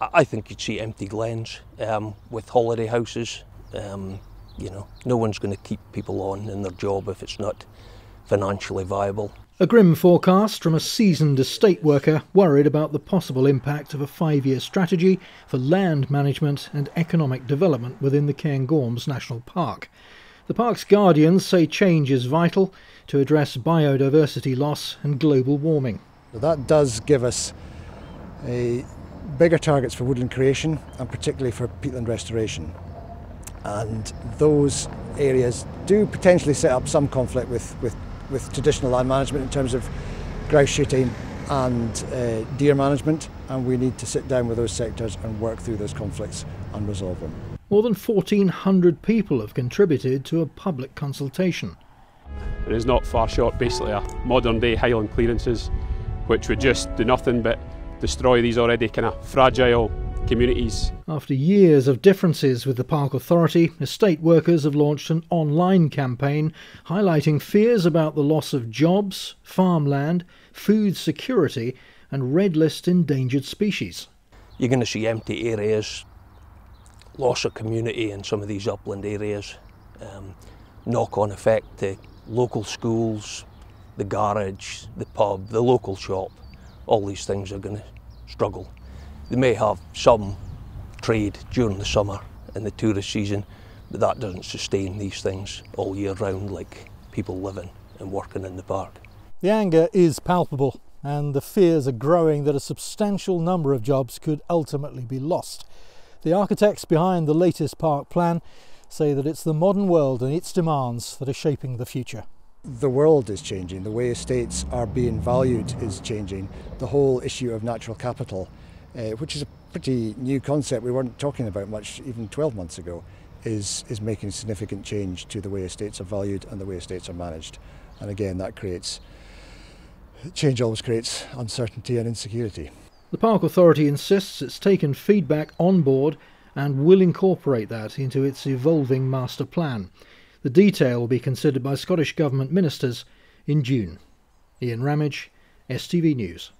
I think you'd see empty glens um, with holiday houses. Um, you know, no one's going to keep people on in their job if it's not financially viable. A grim forecast from a seasoned estate worker worried about the possible impact of a five year strategy for land management and economic development within the Cairngorms National Park. The park's guardians say change is vital to address biodiversity loss and global warming. That does give us a bigger targets for woodland creation and particularly for peatland restoration. And those areas do potentially set up some conflict with, with, with traditional land management in terms of grouse shooting and uh, deer management and we need to sit down with those sectors and work through those conflicts and resolve them. More than 1,400 people have contributed to a public consultation. It is not far short basically a modern day Highland clearances which would just do nothing but destroy these already kind of fragile communities. After years of differences with the Park Authority, estate workers have launched an online campaign highlighting fears about the loss of jobs, farmland, food security, and red list endangered species. You're going to see empty areas, loss of community in some of these upland areas, um, knock on effect to local schools, the garage, the pub, the local shop. All these things are going to struggle. They may have some trade during the summer and the tourist season, but that doesn't sustain these things all year round like people living and working in the park. The anger is palpable and the fears are growing that a substantial number of jobs could ultimately be lost. The architects behind the latest park plan say that it's the modern world and its demands that are shaping the future the world is changing, the way estates are being valued is changing. The whole issue of natural capital, uh, which is a pretty new concept we weren't talking about much even 12 months ago, is, is making significant change to the way estates are valued and the way estates are managed. And again, that creates, change always creates uncertainty and insecurity. The Park Authority insists it's taken feedback on board and will incorporate that into its evolving master plan. The detail will be considered by Scottish Government ministers in June. Iain Ramage, STV News.